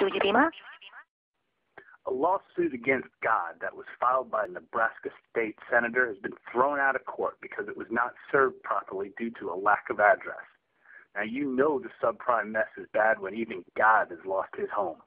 Dujibima? A lawsuit against God that was filed by a Nebraska state senator has been thrown out of court because it was not served properly due to a lack of address. Now, you know the subprime mess is bad when even God has lost his home.